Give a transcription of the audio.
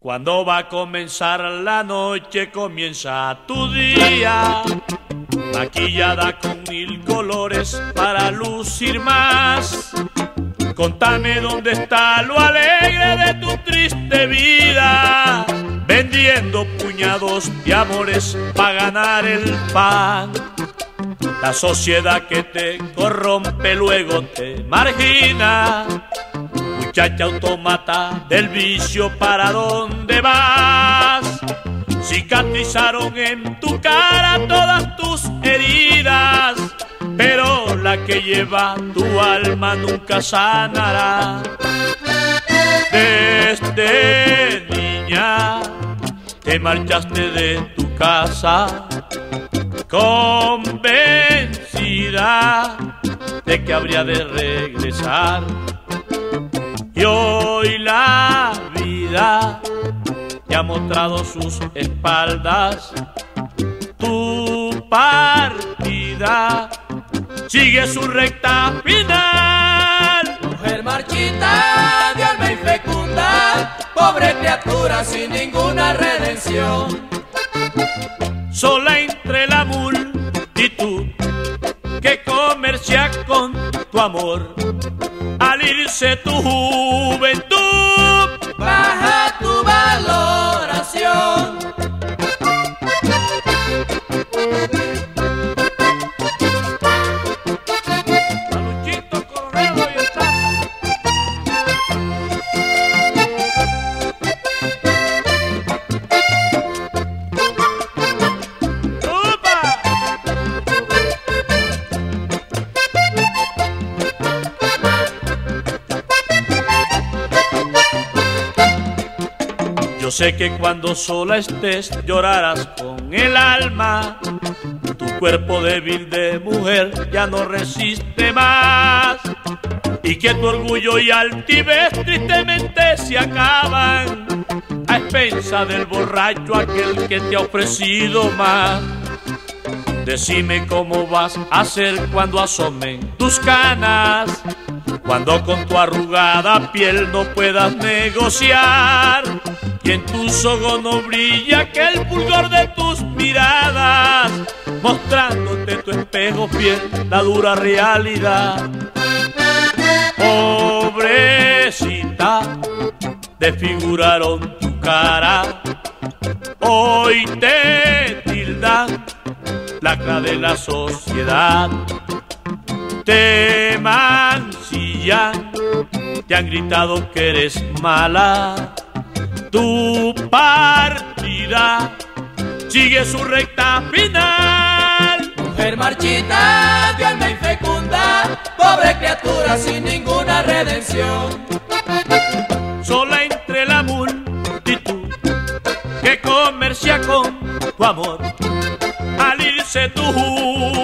Cuando va a comenzar la noche, comienza tu día, maquillada con mil colores para lucir más. Contame dónde está lo alegre de tu triste vida, vendiendo puñados de amores para ganar el pan. La sociedad que te corrompe luego te margina muchacha automata del vicio, ¿para dónde vas? Cicatrizaron en tu cara todas tus heridas, pero la que lleva tu alma nunca sanará. Desde niña te marchaste de tu casa, convencida de que habría de regresar mostrado sus espaldas. Tu partida sigue su recta final. Mujer marchita de alma infecunda, pobre criatura sin ninguna redención. Sola entre la multitud que comercia con tu amor al irse tu Yo sé que cuando sola estés llorarás con el alma. Tu cuerpo débil de mujer ya no resiste más. Y que tu orgullo y altivez tristemente se acaban. A expensa del borracho aquel que te ha ofrecido más. Decime cómo vas a hacer cuando asomen tus canas. Cuando con tu arrugada piel no puedas negociar y en tus ojos no brilla que el pulgor de tus miradas, mostrándote tu espejo fiel, la dura realidad. Pobrecita, desfiguraron tu cara, hoy te tildan lacra de la sociedad te mancillan, te han gritado que eres mala. Tu partida sigue su recta final. Mujer marchita de alma infecunda, pobre criatura sin ninguna redención. Sola entre la multitud que comercia con tu amor. Al irse tu